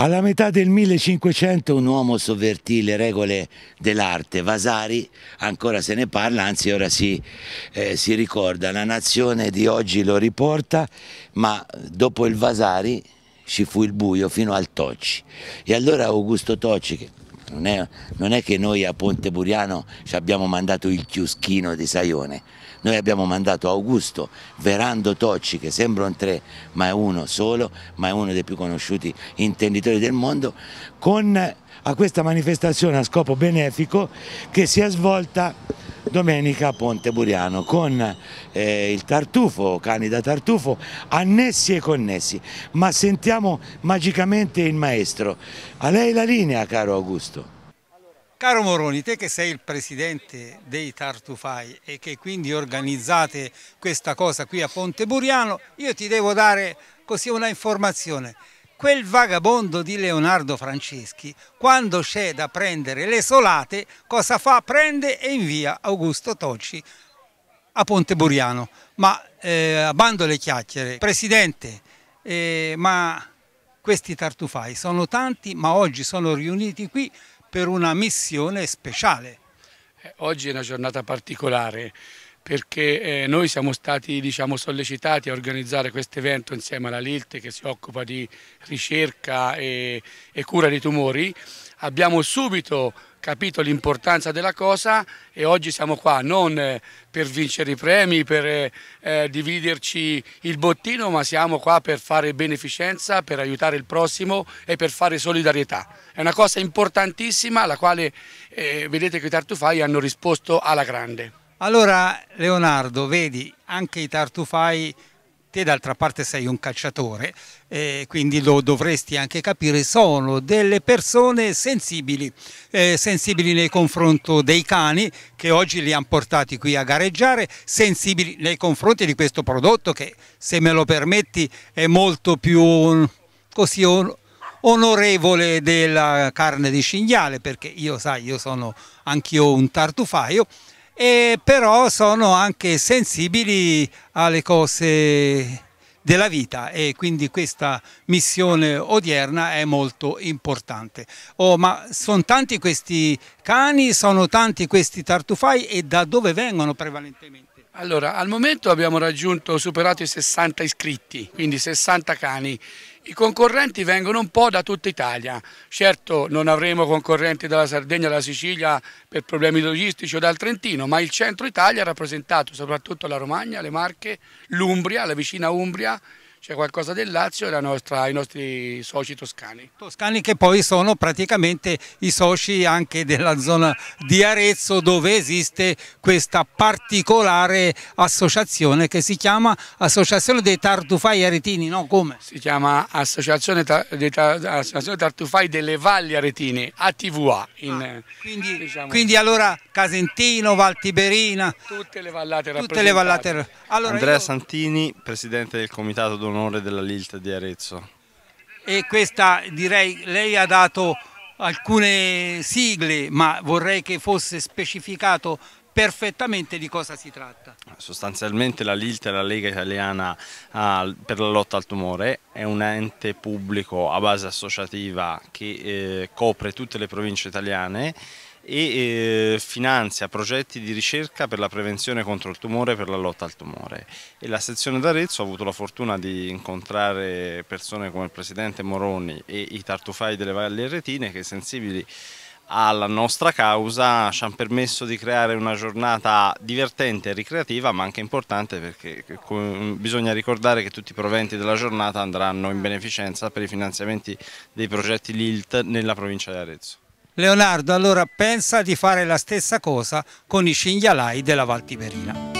Alla metà del 1500 un uomo sovvertì le regole dell'arte, Vasari, ancora se ne parla, anzi ora si, eh, si, ricorda, la nazione di oggi lo riporta, ma dopo il Vasari ci fu il buio fino al Tocci. E allora Augusto Tocci, non è, non è che noi a Ponte Buriano ci abbiamo mandato il chioschino di Saione, noi abbiamo mandato Augusto Verando Tocci, che sembra un tre, ma è uno solo, ma è uno dei più conosciuti intenditori del mondo, con, a questa manifestazione a scopo benefico che si è svolta domenica a Ponte Buriano con eh, il tartufo, cani da tartufo, annessi e connessi. Ma sentiamo magicamente il maestro. A lei la linea, caro Augusto. Caro Moroni, te che sei il presidente dei Tartufai e che quindi organizzate questa cosa qui a Ponte Buriano, io ti devo dare così una informazione. Quel vagabondo di Leonardo Franceschi, quando c'è da prendere le solate, cosa fa? Prende e invia Augusto Tocci a Ponte Buriano. Ma eh, bando le chiacchiere, presidente, eh, ma questi tartufai sono tanti, ma oggi sono riuniti qui per una missione speciale. Eh, oggi è una giornata particolare perché eh, noi siamo stati diciamo, sollecitati a organizzare questo evento insieme alla LILT che si occupa di ricerca e, e cura dei tumori. Abbiamo subito capito l'importanza della cosa e oggi siamo qua non eh, per vincere i premi, per eh, eh, dividerci il bottino, ma siamo qua per fare beneficenza, per aiutare il prossimo e per fare solidarietà. È una cosa importantissima alla quale eh, vedete che i tartufai hanno risposto alla grande. Allora Leonardo, vedi, anche i tartufai te d'altra parte sei un cacciatore, eh, quindi lo dovresti anche capire, sono delle persone sensibili, eh, sensibili nei confronti dei cani che oggi li hanno portati qui a gareggiare, sensibili nei confronti di questo prodotto che se me lo permetti è molto più così onorevole della carne di cinghiale perché io sai, io sono anch'io un tartufaio e però sono anche sensibili alle cose della vita e quindi questa missione odierna è molto importante. Oh, ma sono tanti questi cani, sono tanti questi tartufai e da dove vengono prevalentemente? Allora, al momento abbiamo raggiunto, superato i 60 iscritti, quindi 60 cani. I concorrenti vengono un po' da tutta Italia. Certo non avremo concorrenti dalla Sardegna, dalla Sicilia per problemi logistici o dal Trentino, ma il centro Italia è rappresentato soprattutto la Romagna, le Marche, l'Umbria, la vicina Umbria c'è qualcosa del Lazio e nostra, i nostri soci toscani. Toscani che poi sono praticamente i soci anche della zona di Arezzo dove esiste questa particolare associazione che si chiama Associazione dei Tartufai Aretini, no? Come? Si chiama Associazione, dei Associazione Tartufai delle Valli Aretine, ATVA. In, ah, quindi, diciamo, quindi, allora Casentino, Valtiberina, tutte le vallate tutte le vallate. Allora Andrea io... Santini, Presidente del Comitato d'Onore della Lilt di Arezzo. E questa direi, lei ha dato alcune sigle, ma vorrei che fosse specificato perfettamente di cosa si tratta. Sostanzialmente la LILT è la Lega Italiana per la lotta al tumore, è un ente pubblico a base associativa che eh, copre tutte le province italiane e eh, finanzia progetti di ricerca per la prevenzione contro il tumore e per la lotta al tumore. E la sezione d'Arezzo ha avuto la fortuna di incontrare persone come il Presidente Moroni e i tartufai delle Valli Aretine che sensibili alla nostra causa ci hanno permesso di creare una giornata divertente e ricreativa ma anche importante perché bisogna ricordare che tutti i proventi della giornata andranno in beneficenza per i finanziamenti dei progetti LILT nella provincia di Arezzo. Leonardo allora pensa di fare la stessa cosa con i cinghialai della Val Tiberina.